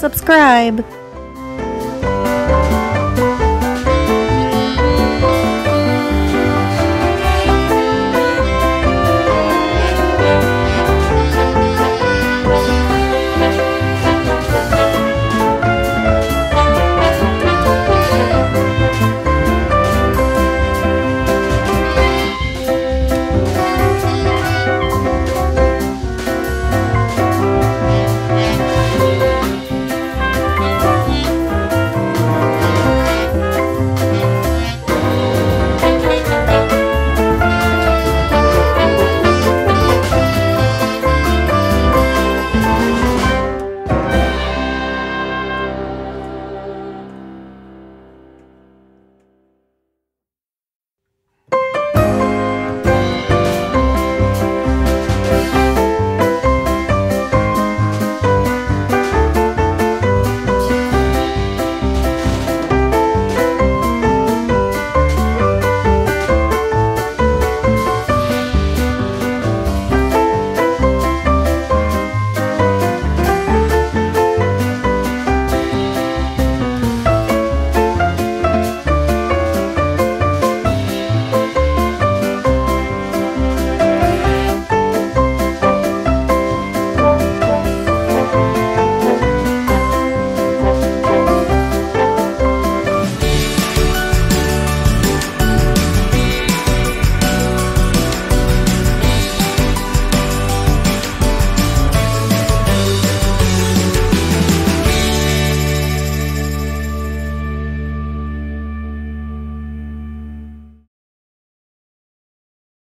subscribe.